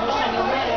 Musa Numere,